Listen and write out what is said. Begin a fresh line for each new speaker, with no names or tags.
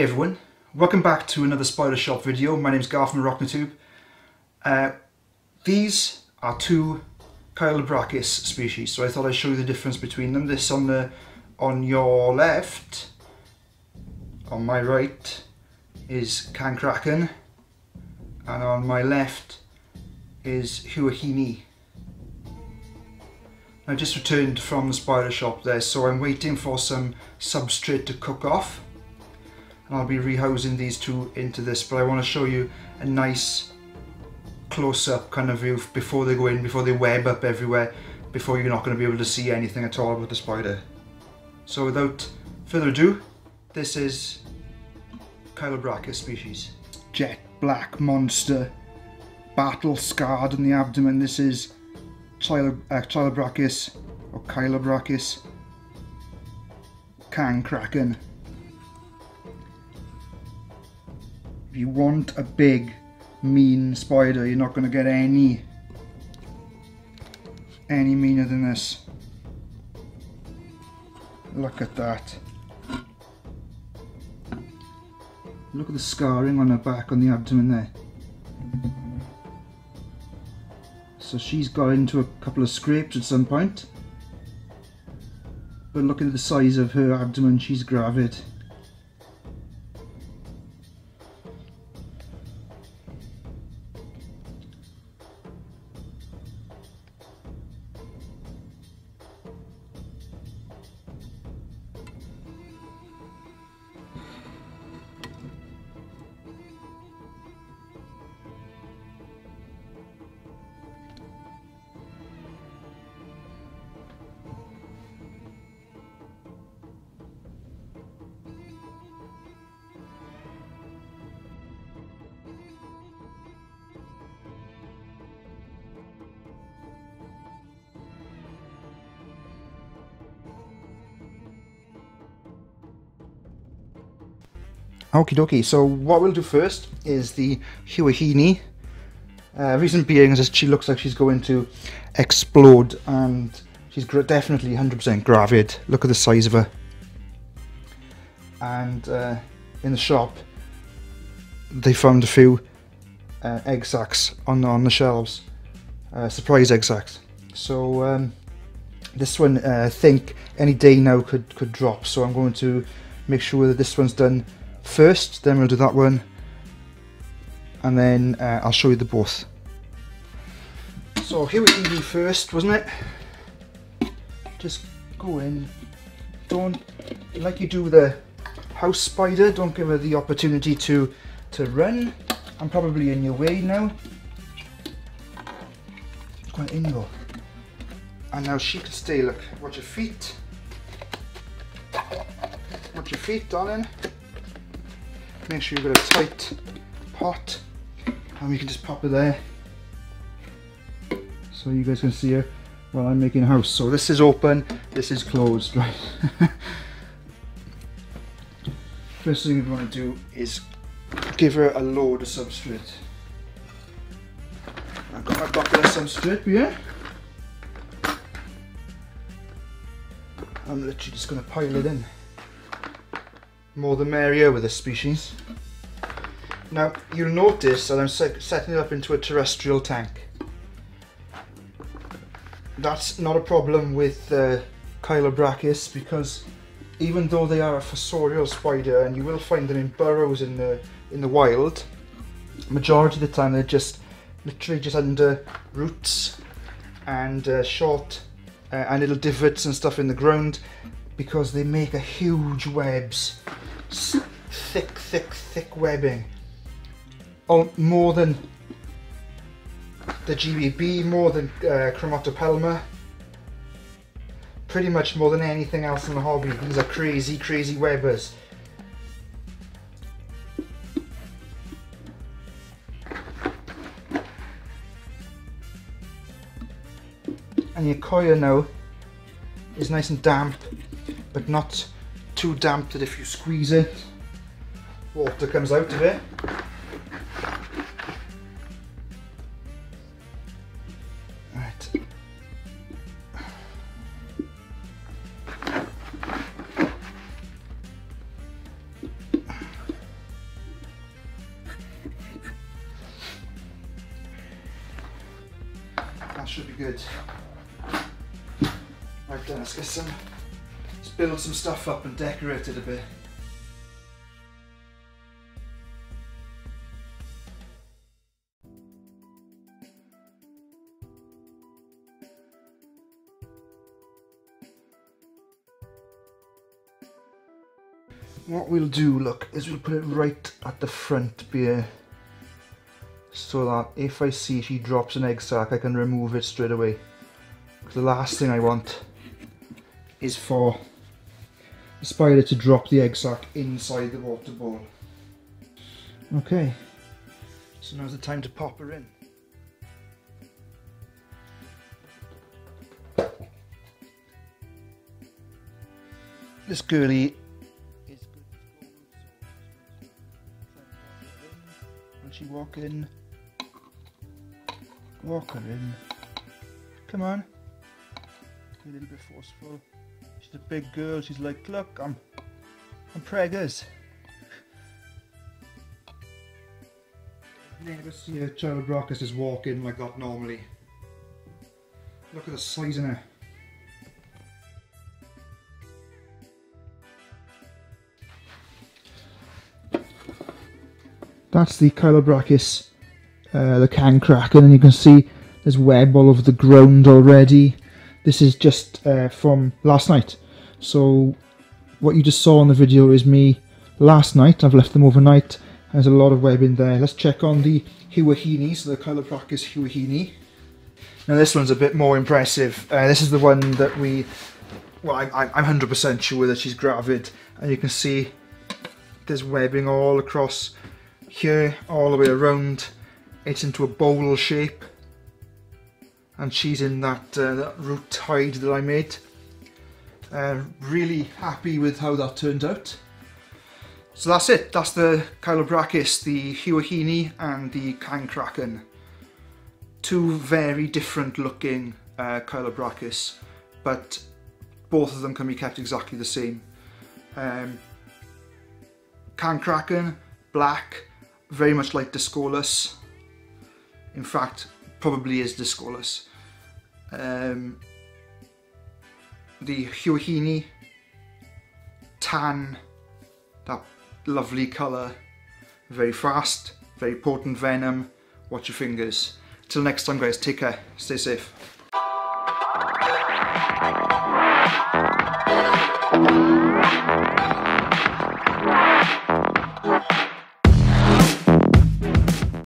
Hey everyone, welcome back to another Spider Shop video. My name is Garth from Arachnotube. Uh, these are two Chilobrachys species, so I thought I'd show you the difference between them. This on the on your left, on my right, is Kaeng Krachan, and on my left is Huahini. I just returned from the spider shop there, so I'm waiting for some substrate to cook off and I'll be rehousing these two into this but I want to show you a nice close-up kind of view before they go in, before they web up everywhere before you're not going to be able to see anything at all with the spider. So without further ado, this is Chilobrachys species. Jet black monster, battle scarred in the abdomen. This is Chilo, uh, or Chilobrachys Kaeng Krachan. If you want a big, mean spider, you're not going to get any, any meaner than this. Look at that. Look at the scarring on her back, on the abdomen there. So she's got into a couple of scrapes at some point. But look at the size of her abdomen, she's gravid. Okie dokie, so what we'll do first is the Huahini. Uh, reason being is she looks like she's going to explode and she's definitely 100% gravid. Look at the size of her. And uh, in the shop, they found a few uh, egg sacs on, on the shelves. Uh, surprise egg sacs. So um, this one, uh, I think any day now could, could drop. So I'm going to make sure that this one's done first, then we'll do that one, and then uh, I'll show you the both. So here we do first, wasn't it? Just go in, don't, like you do with a house spider, don't give her the opportunity to, to run. I'm probably in your way now. Go in you And now she can stay, look, watch your feet. Watch your feet, darling make sure you've got a tight pot and we can just pop it there so you guys can see her while I'm making a house. So this is open, this is closed, right? First thing we want to do is give her a load of substrate. I've got my bucket of substrate here. I'm literally just going to pile it in more the merrier with this species. Now you'll notice that I'm setting it up into a terrestrial tank. That's not a problem with uh, Chilobrachys because even though they are a fossorial spider and you will find them in burrows in the in the wild, majority of the time they're just literally just under roots and uh, short uh, and little divots and stuff in the ground because they make a huge webs thick, thick, thick webbing. Oh, more than the GBB, more than uh, Chromatopelma. Pretty much more than anything else in the hobby. These are crazy, crazy webbers. And your coir now is nice and damp, but not too damp that if you squeeze it, water comes out of it. Right. That should be good. Right then, let's get some, build some stuff up and decorate it a bit. What we'll do, look, is we'll put it right at the front here so that if I see she drops an egg sac I can remove it straight away. The last thing I want is for the spider to drop the egg sac inside the water bowl. Okay, so now's the time to pop her in. This girlie is good Will she walk in? Walk her in. Come on. A little bit forceful. A big girl. She's like, look, I'm, I'm preggers. You never see a Chilobrachys just walk in like that normally. Look at the size of her. That's the Chilobrachys, uh, the Kaeng Krachan, and you can see there's web all over the ground already. This is just uh, from last night. So what you just saw on the video is me last night. I've left them overnight. There's a lot of web in there. Let's check on the Huahini, so the Chilobrachys Huahini. Now this one's a bit more impressive. Uh, this is the one that we, well I, I'm 100% sure that she's gravid. And you can see there's webbing all across here all the way around it's into a bowl shape and she's in that, uh, that root hide that I made. Uh, really happy with how that turned out. So that's it. That's the Chilobrachys, the Huahini and the Kaeng Krachan two very different looking uh, but both of them can be kept exactly the same. Um, Kaeng Krachan black very much like Dyscolus. In fact, probably is Dyscolus. Um, the Huahini, tan, that lovely colour, very fast, very potent venom. Watch your fingers. Till next time guys, take care, stay safe.